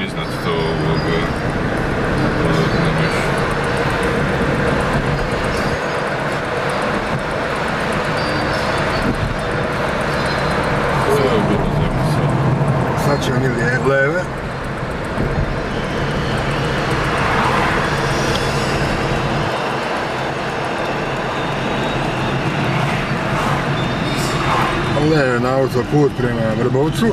priznat to uh, ovoga. Sad ćemo mi leve. Leve na autoput prema Vrbovcu.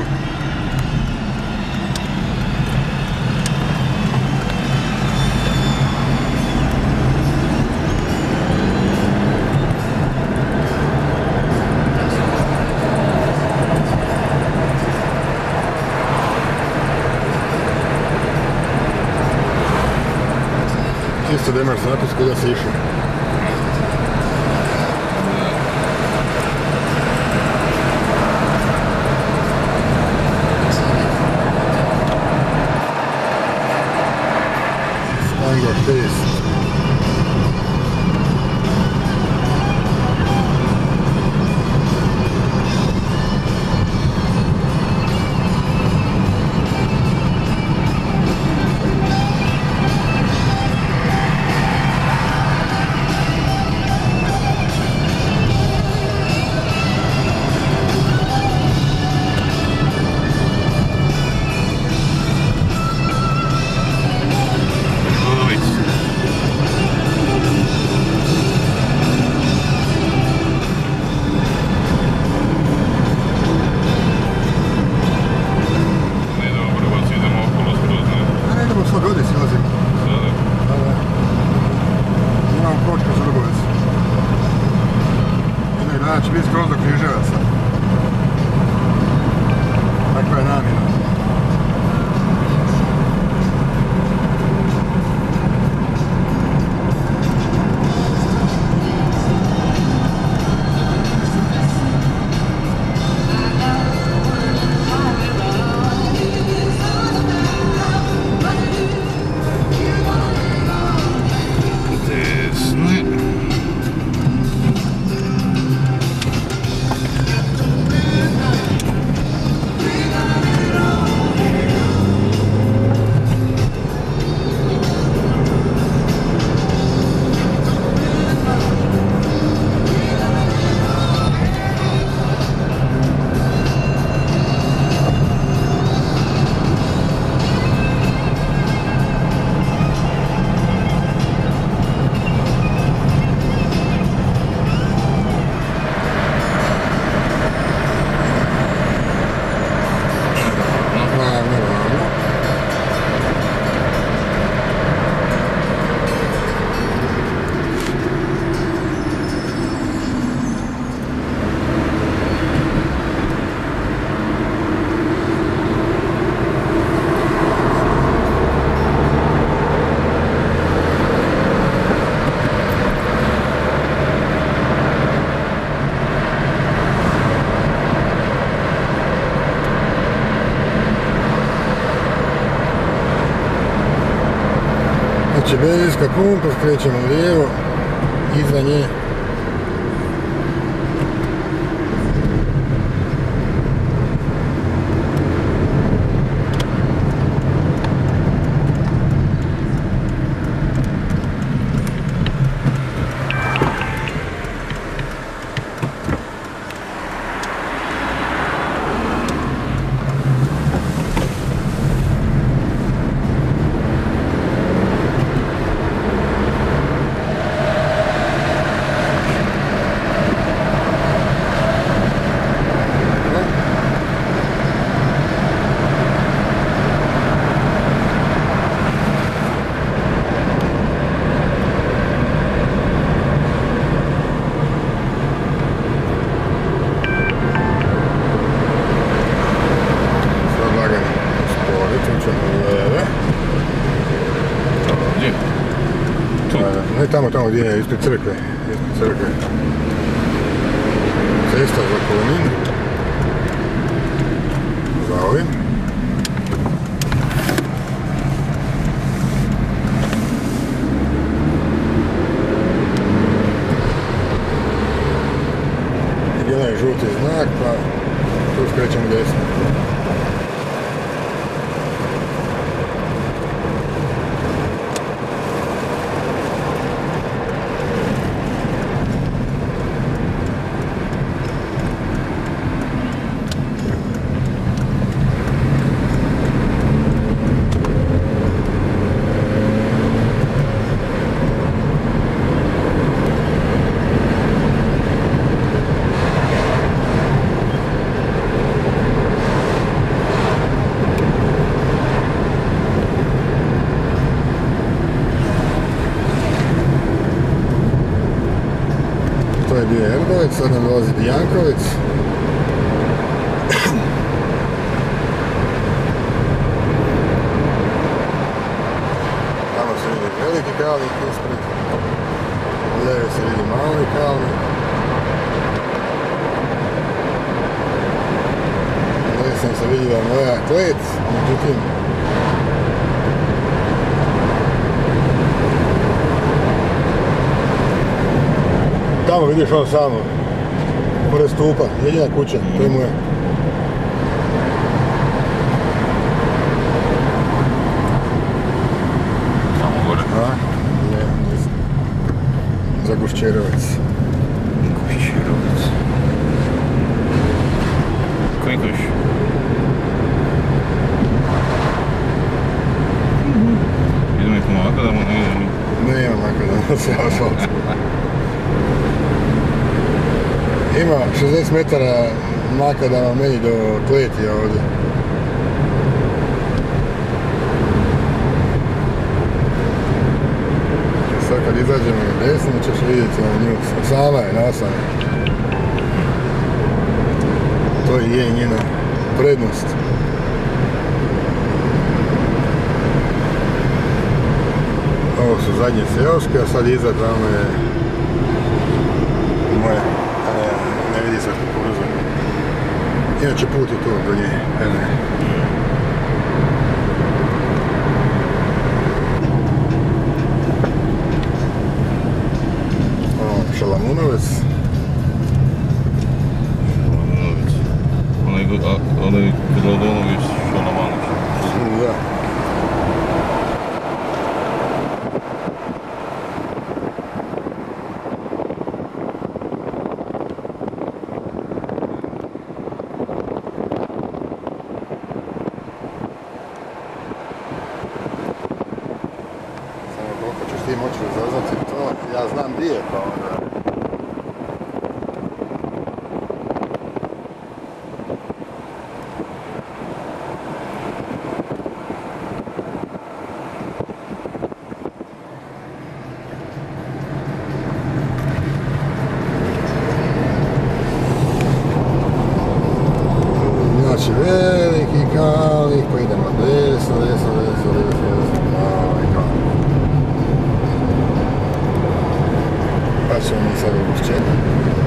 É, Denver Santos, coisa ficha. у тебя есть какую-то по встрече и за ней. yeah, it's considered. Se vidi mali kalnik. Desno se vidjela moja klet, međutim Tamo vidiš ono samo, pored stupa, jedina kuća, to je moja. Tamo gore. A? Ne, ne znam. Zagušćerovac. Kuširovac. Koji kuš? Idemo ih da mu ne idemo. Ne da se asfalt. Ima 60 metara makadama meni do kleti ovdje. Sad kad izađemo na desno ćeš vidjeti na nju. Sama je nasana. To je njena prednost. Ovo su zadnje seoske, a sad iza tamo je moje, ne, vidi se kukuruza. Inače put je tu do nje, evo je. Ovo, Šalamunovac, Šalamunović. Onaj, go- a- onaj Gradonović, Šalamanović. da. Samo koliko ćeš ti moći razaznati to, ja znam gdje je pa onda... Znači veliki kalnik, pa idemo desno, desno, desno, desno, desno, kalnik. Pa ćemo mi sad.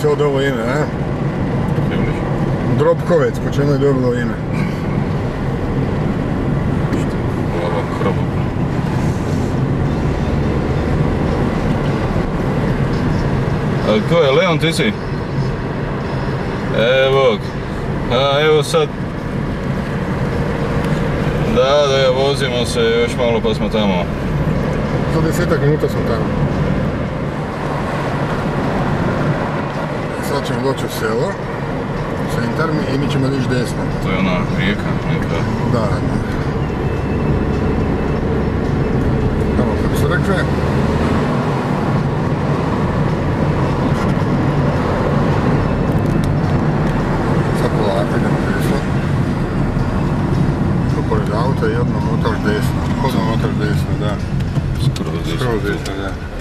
se odalo ime, a? Drobkovec, po čemu je dobilo ime? Ko je, Leon, ti si? Evo, a evo sad... Da, da, vozimo se još malo pa smo tamo. Za desetak minuta smo tamo. Sad ćemo doći u selo, centar i mi ćemo ići desno. To je ona rijeka neka. Da, da. Tamo kako se rekne. Sad polako idemo desno. Tu pored auta je jedno motor desno. Odmah motor desno, da. Skoro desno. Skroz desno, da.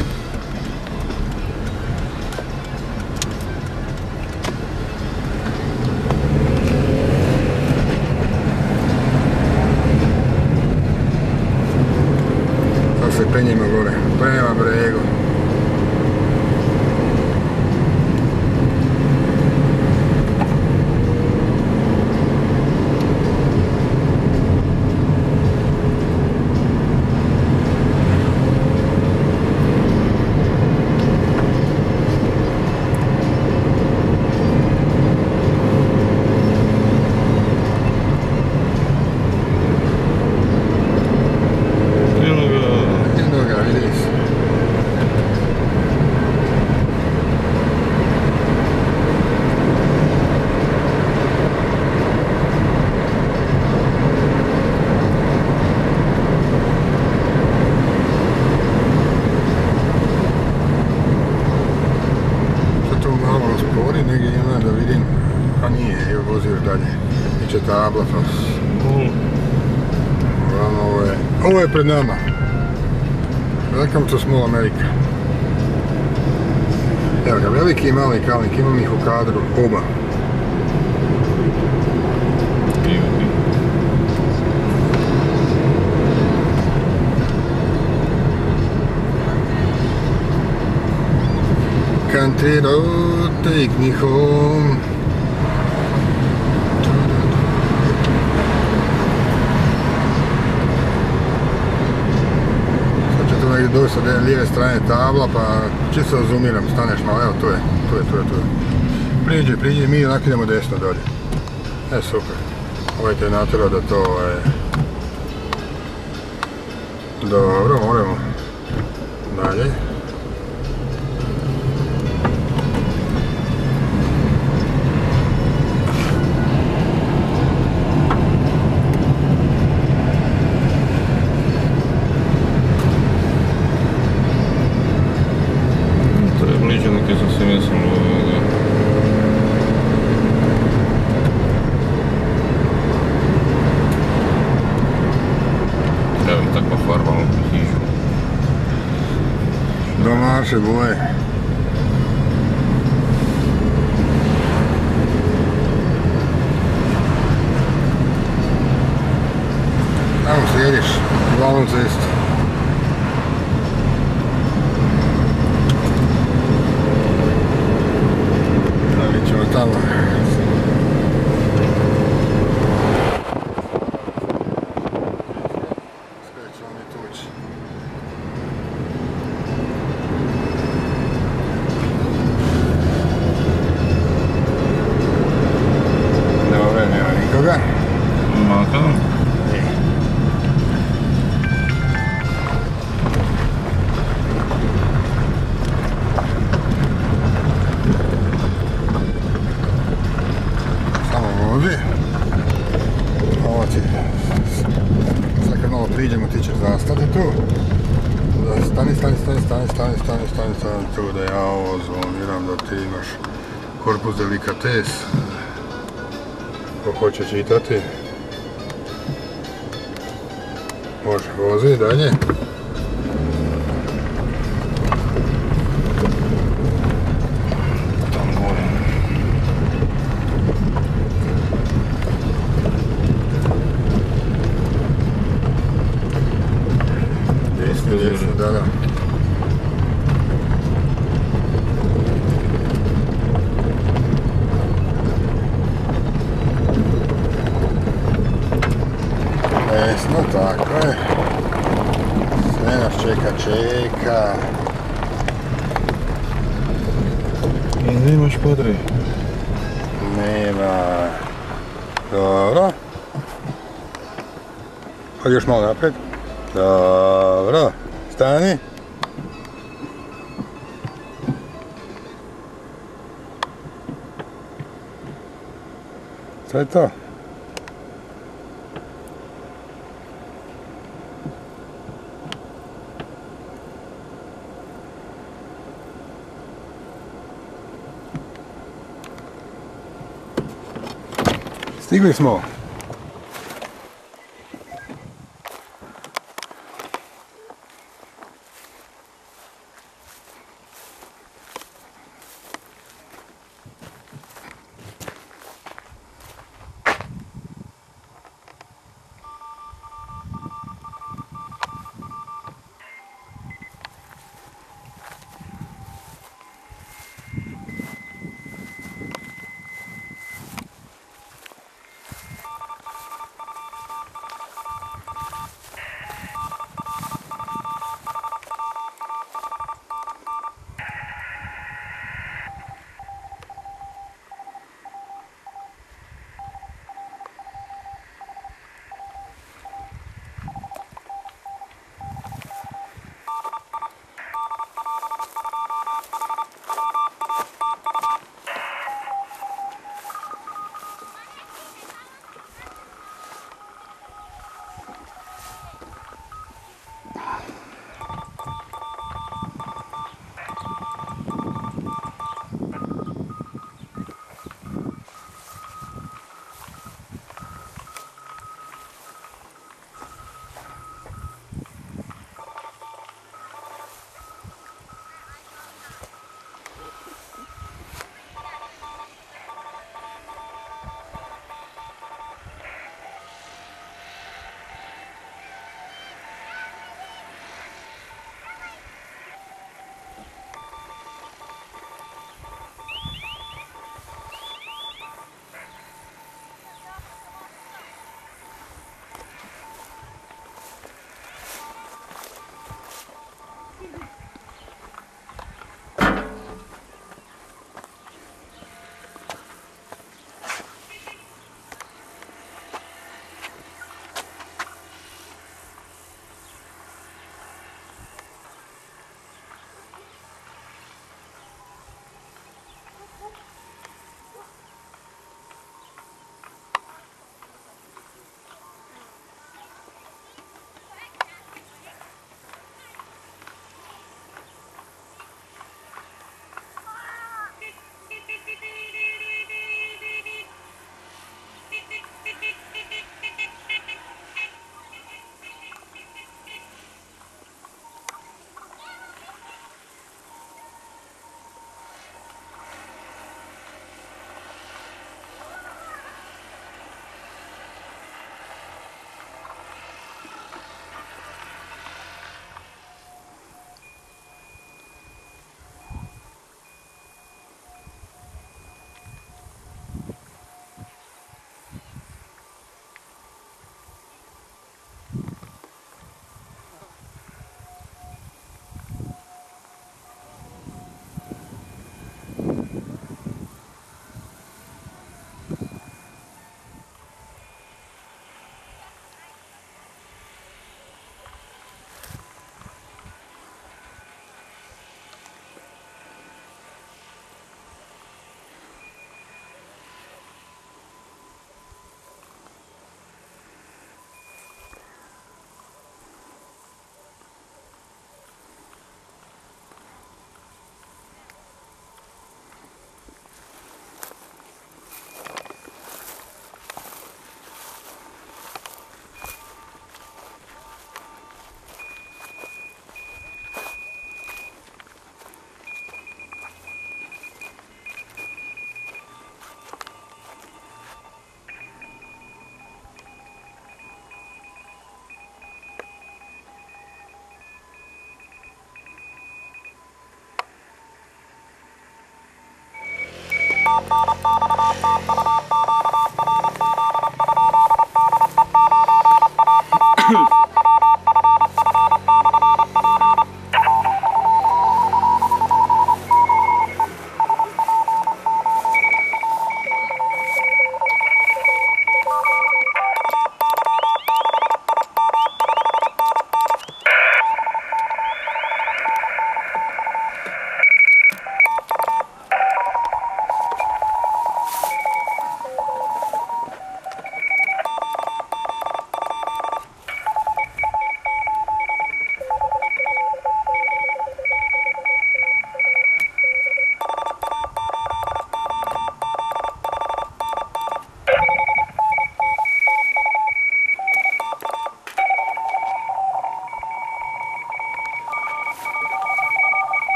Sad se penjimo gore, prema je, pred nama. Welcome to small America. Evo ga, veliki i mali kalnik, imam ih u kadru, oba. Country road, take me home. Doći sa lijeve- strane tabla, pa čisto zoomiram, staneš malo, evo tu je, tu je, tu je, tu je. Priđi, priđi, mi onak idemo desno dolje. E, super. Ovaj te natjerao da to, ovaj... Dobro, moramo dalje. наши бывает. Там сверишь, баланс есть. Hoće čitati. Može, vozi dalje. Hajde još malo naprijed. Dobro. Stani. To je to. Stigli smo.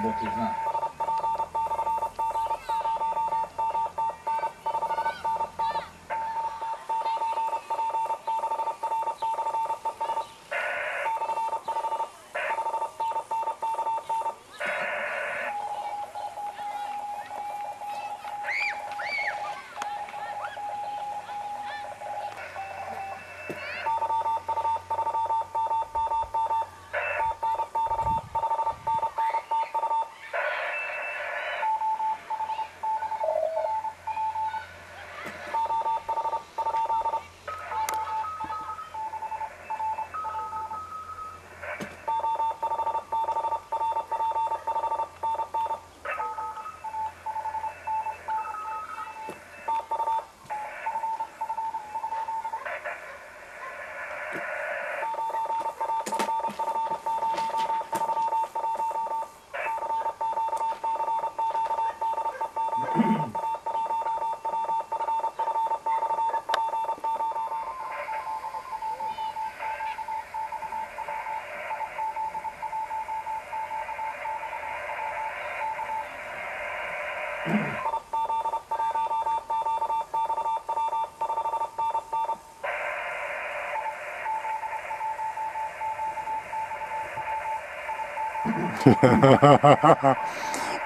book is not.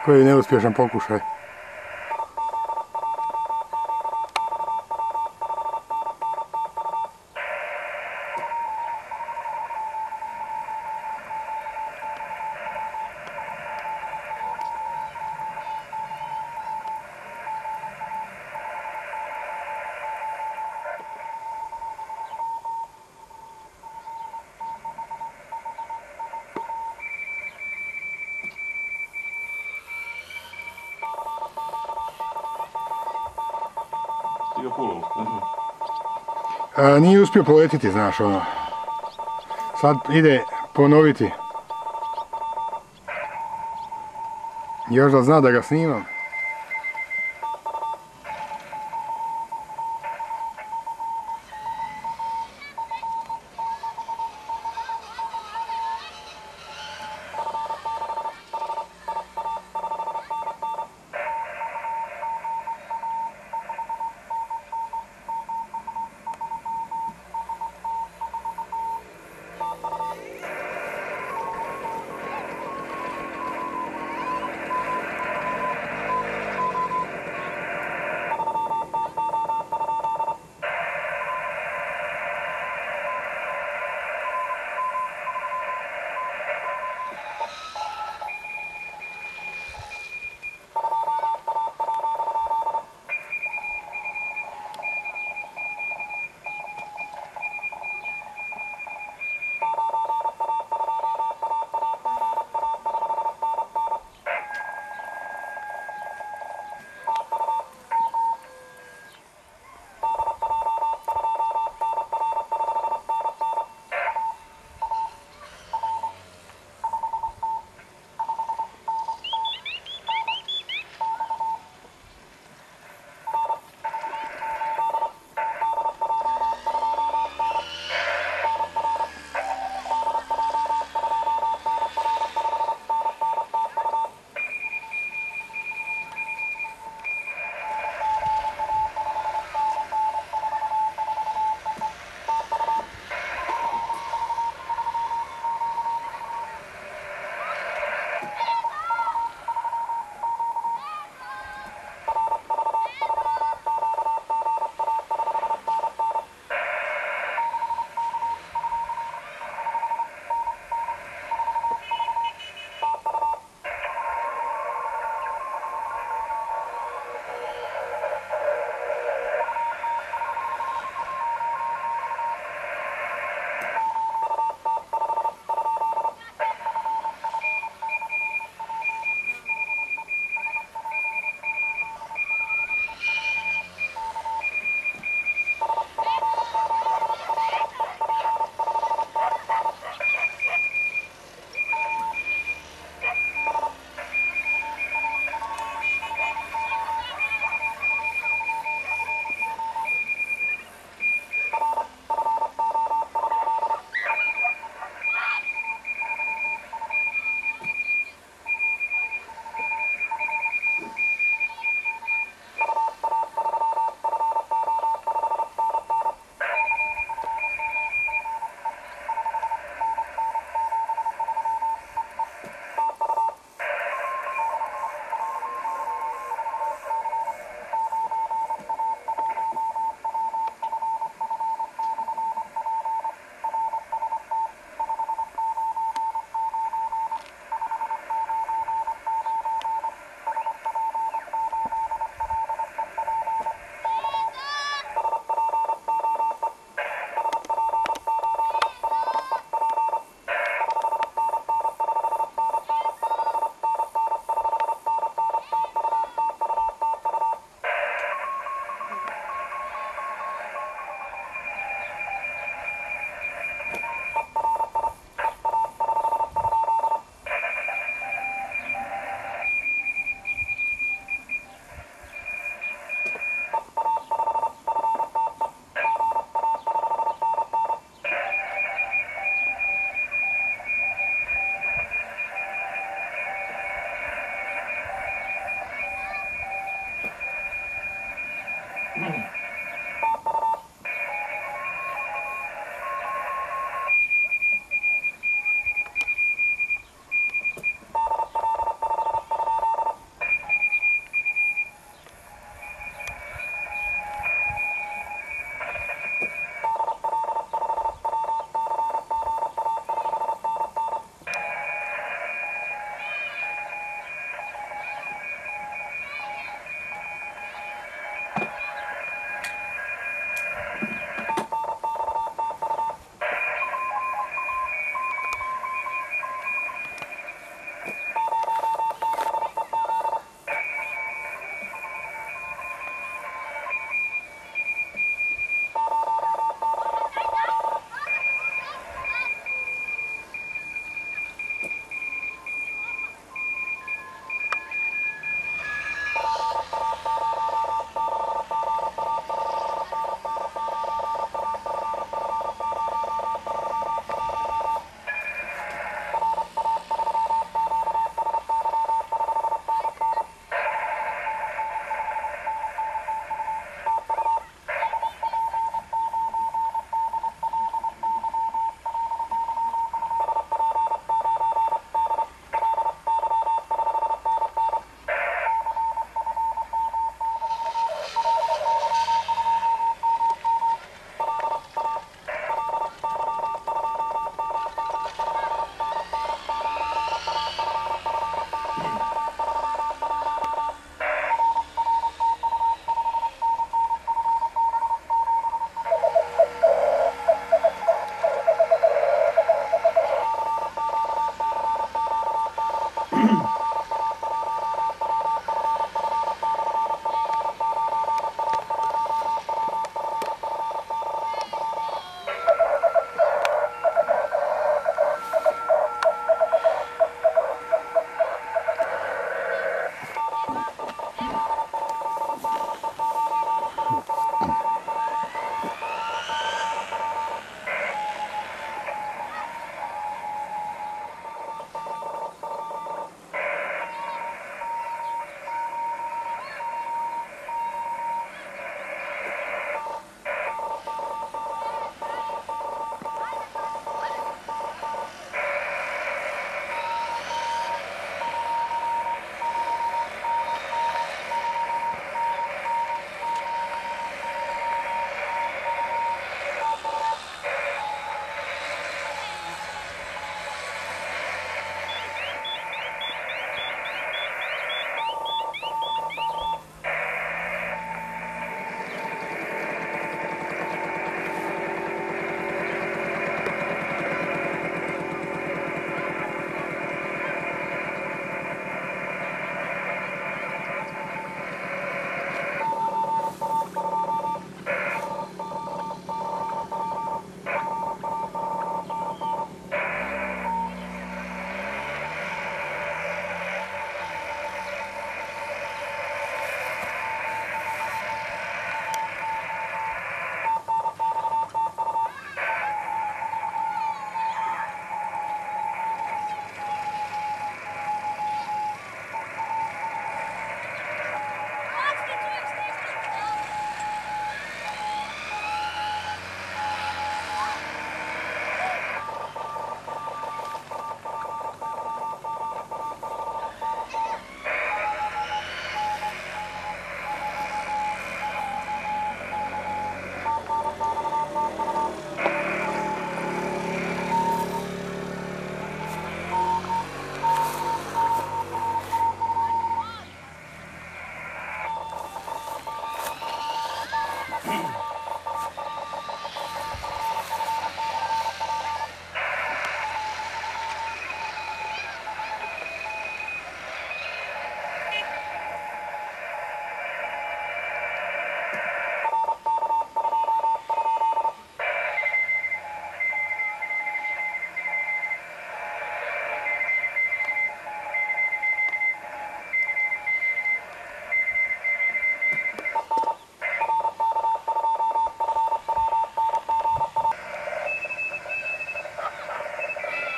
Koji je neuspješan pokušaj. Uspio poletiti, znaš ono. Sad ide ponoviti. Još da zna da ga snimam.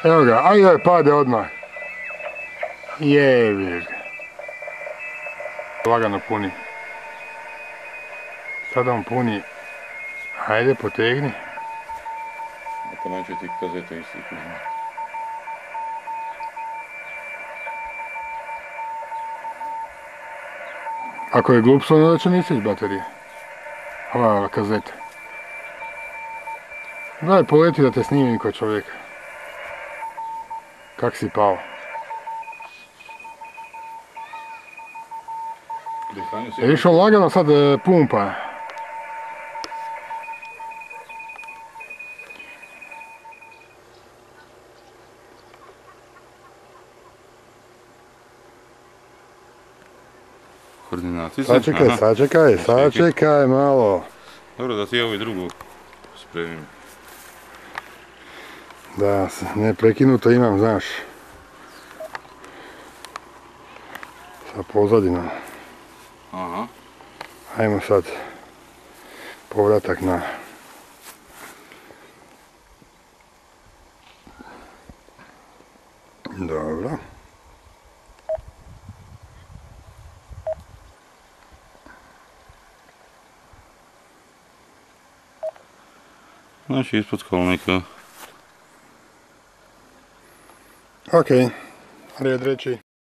Evo ga, ajde pade odmah. Jebi ga. Lagano puni. Sada on puni. Ajde, potegni. Taman će ti kazeta isti. Ako je glupstvo, onda će nisić baterije. Ova kazeta. Daj, poleti da te snimim kod čovjeka. Kak si pao? Je išao lagano sad e, pumpa. Koordinacije. Sačekaj, sačekaj, sačekaj malo. Dobro da ti ovi drugu spremim. Da, s- ne prekinuto imam, znaš. Sa pozadinom. Aha. Ajmo sad povratak na Dobro. Znači ispod kolnika. Ok, arrivederci.